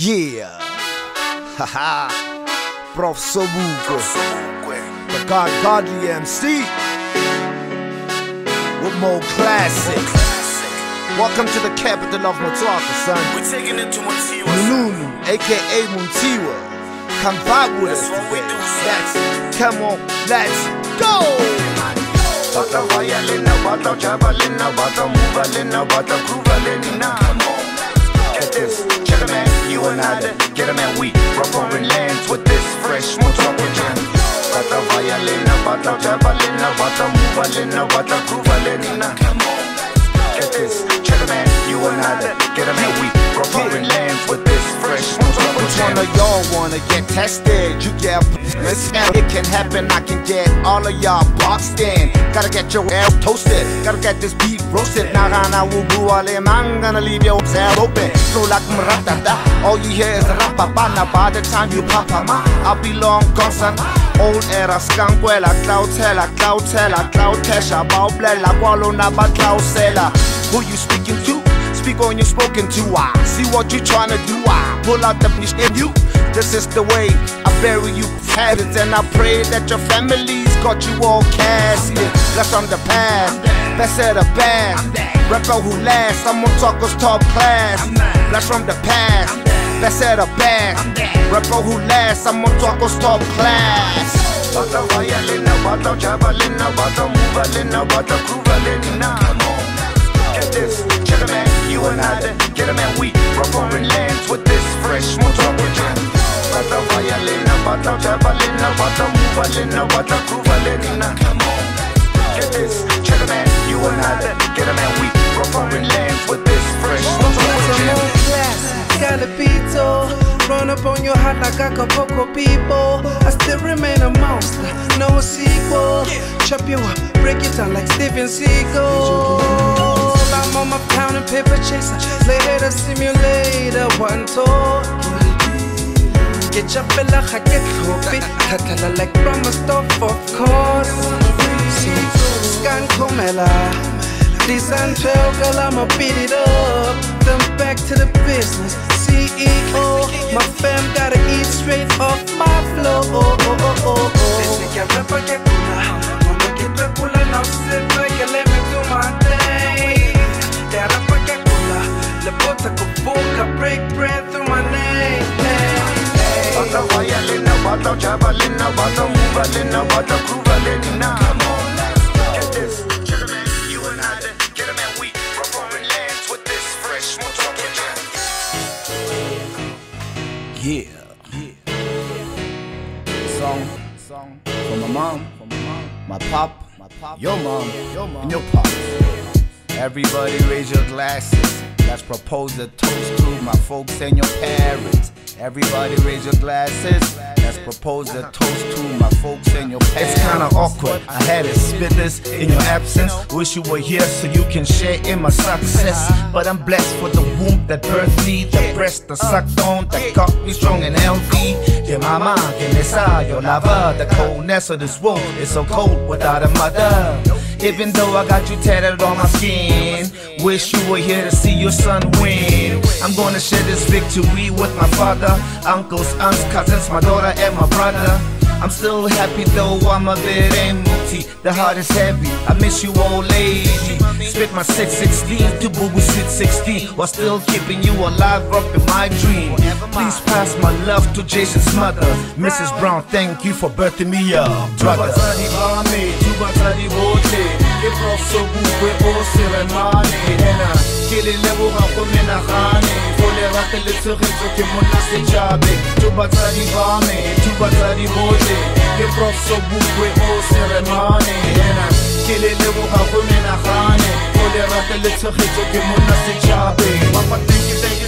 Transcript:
Yeah. Haha. Prof Sobukwe. The God Godly MC. With Mo Classik. Welcome to the capital of Motswako, son. We're taking it to. Mununu, aka Muntiwa. Come vibe with us That's what we today. do. Let's, come on, let's go. Batla vaya lena, batla jaba lena, batla move lena, batla groove lena. Come on, get this. Check it, man. You and get it, man. We rock foreign lands with this fresh Motswako jam. Batla vaya lena, batla jaba lena, batla move lena, batla groove lena. Come on, get this. Check it, man. You and I, get it, man. We rock foreign lands with this fresh Motswako Which jam. one of y'all wanna get tested? You get it can happen. I can get all of y'all boxed in. Gotta get your air toasted. Gotta get this beef roasted. Now wubu ale man gonna leave your air open. Flow like mratata. All you hear is rapapana. By the time you pop ma, I'll be long gone son. Old era skankwela, cloud teller, cloud teller, cloud tesha, baublela, kwalo na ba seller. Who you speaking to? Speak on your spoken to I see what you tryna do I pull out the bitch in you This is the way. I bury you had it and I pray that your family's got you all casket Blessed from the past. Best of the best. Rapper who lasts Someone talkers top class. Blessed from the past. Best of the best. Rapper who lasts Someone talkers top class. Batla vaya lena, batla jaba lena, batla move lena, batla on, get this. Check man. You and I, get man. We rock foreign lands Batla vaya lena, batla jaba lena, batla move lena, batla groove lena. Come on, get this. Check it, man. You and I, get it, man. We rock foreign lands with this fresh Motswako jam. Calipito, run up on your heart like Acapulco people. I still remain a monster, no sequel. Chop you up, break it down like Steven Seagal. I'm on my pound and paper chaser, later simulator, one tour. Get your fella, I get hoopy, tatala like promised off, of course. Comela. This and 12, girl, I'ma beat it up. Then back to the business. CEO, my fam gotta eat straight off my flow. Oh, oh, oh, oh, oh. Batla move lena, batla groove lena. Come on, get this. Check. You and I, get it, man. We rock foreign lands with this fresh Motswako jam. Yeah. Song, song for my mom, for my mom, my pop, my pop, your mom, your mom, and your pop. Everybody raise your glasses. Let's propose a toast to my folks and your parents. Everybody raise your glasses. Let's propose a toast to my folks and your parents. It's kinda awkward. I had to spit this in your absence. Wish you were here so you can share in my success. But I'm blessed for the womb that birthed me, the breast that sucked on, that got me strong and healthy. Yeah, mama, que me your lover. The coldness of this world is so cold without a mother. Even though I got you tatted on my skin, wish you were here to see your son win. I'm gonna share this victory with my father, uncles, aunts, cousins, my daughter, and my brother. I'm still happy though I'm a bit empty. The heart is heavy. I miss you, old lady. Spit my 616 to Boo Boo Sweet 16 while still keeping you alive up in my dream. Please pass my love to Jason's mother, Mrs. Brown. Thank you for birthing me up, brother. Ke monna setšhabe ke Prof Sobukwe o seremane ena ke le leboga go menagane go le le tshegetso ke monna setšhabe Papa, thank you, thank